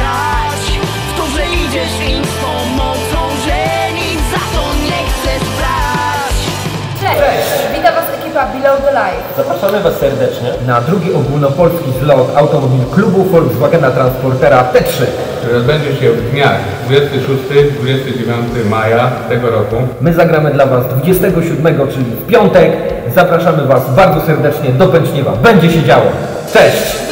dać W to, że idziesz im z pomocą, że nic za to nie chcesz brać Cześć! Cześć. Witam Was ekipa Below the Light Zapraszamy Was serdecznie na drugi ogólnopolski zlot automobil klubu Volkswagena Transportera T3 który odbędzie się w dniach 26-29 maja tego roku. My zagramy dla Was 27, czyli w piątek. Zapraszamy Was bardzo serdecznie do Pęczniewa. Będzie się działo. Cześć!